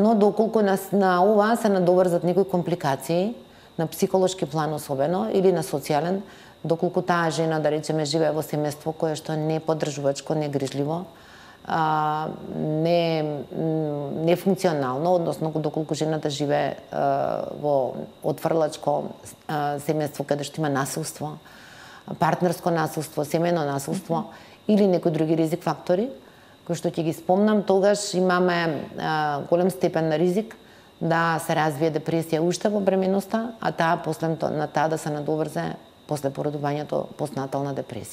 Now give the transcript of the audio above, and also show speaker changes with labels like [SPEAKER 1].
[SPEAKER 1] Но доколку на, на ова се надоврзат некои компликации, на психолошки план особено, или на социјален, доколку таа жена, да речеме, живее во семејство кое што не поддржувачко, не грижливо, а, не не функционално, односно доколку жената живее а, во отфрлачко а, семејство каде што има насилство, партнерско насилство, семејно насилство или некои други ризик фактори, кои што ќе ги спомнам, тогаш имаме а, голем степен на ризик да се развие депресија уште во бременоста, а таа после на таа да се надоврзе после породувањето постнатална депресија.